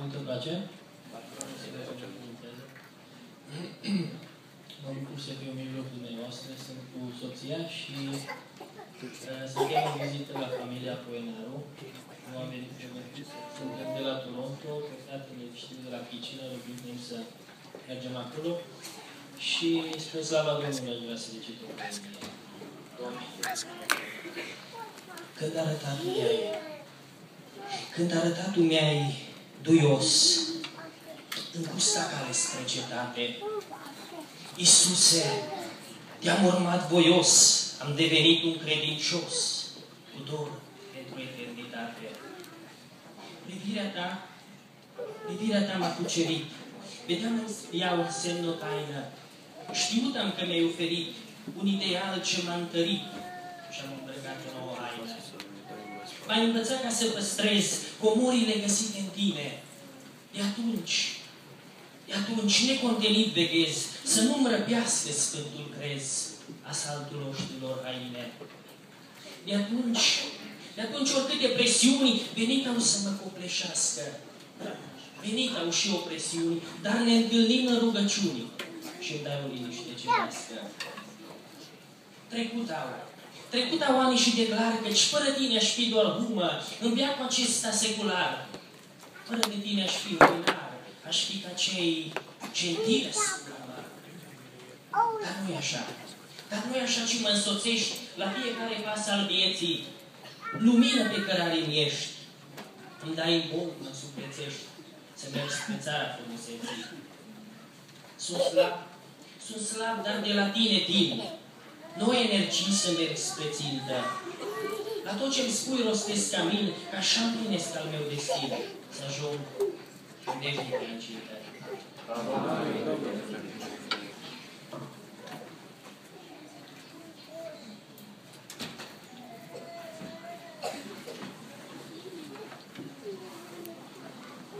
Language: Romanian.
Mult îmi place. Mă bucur să fiu în mijlocul dumneavoastră, sunt cu soția și uh, suntem în vizită la familia Poenaru. Nu am venit pe Suntem de la Toronto, pe fratele știu de la Picină, ne să mergem acolo. Și spre slava Domnului aș vrea să le citim. Când arătat tu mi-ai, când arătat tu mi-ai duios, în gusta care spre cetate, Iisuse, te-am urmat voios, am devenit un credincios, cu dor pentru eternitate. Privirea ta, privirea ta m-a cucerit, vedeam în ea un semn o taină, știut am că mi-ai oferit un ideal ce m-a întărit și am îmbrăcat o nouă haină. M-ai învățat ca să păstrez comorile găsite în tine. De atunci, de atunci, necontenit veghez, să nu-mi răpească Sfântul Crez, asaltul oștilor haine. De atunci, de atunci oricâte presiuni venit au să mă copleșească. Venit au și opresiuni, dar ne întâlnim în rugăciuni și îmi dai o liniște cerească. Trecut au, trecut au ani și declar căci fără tine aș fi doar humă în viacul acesta secular. Fără de tine aș fi ordinar, aș fi ca cei gentile Dar nu e așa. Dar nu e așa, ci mă însoțești la fiecare pas al vieții. Lumină pe cărare ești. Îmi dai în bun, mă sufletești să mergi spre țara frumuseții. Sunt slab, sunt slab, dar de la tine timp. Nu energii să merg spre țintă. La tot ce-mi spui rostesc ca mine, ca așa împlinesc al meu destin. Să ajung în veșnică incintă.